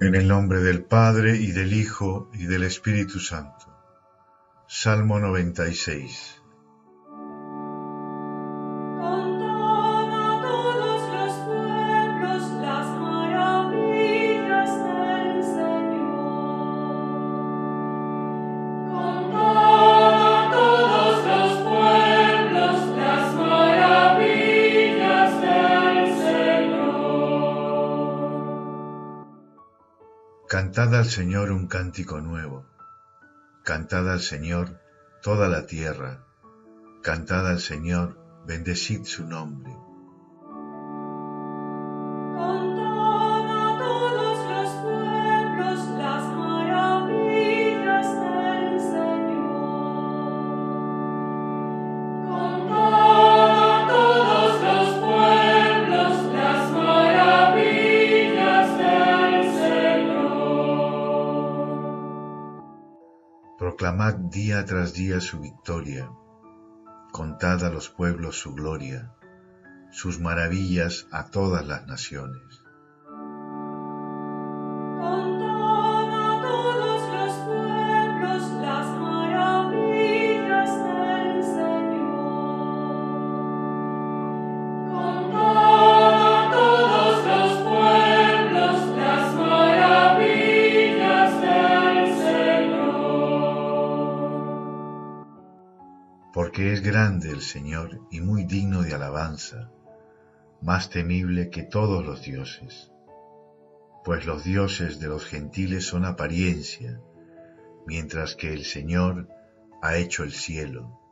En el nombre del Padre y del Hijo y del Espíritu Santo. Salmo 96. Cantad al Señor un cántico nuevo. Cantad al Señor toda la tierra. Cantad al Señor, bendecid su nombre. Proclamad día tras día su victoria, contad a los pueblos su gloria, sus maravillas a todas las naciones. Porque es grande el Señor y muy digno de alabanza, más temible que todos los dioses, pues los dioses de los gentiles son apariencia, mientras que el Señor ha hecho el cielo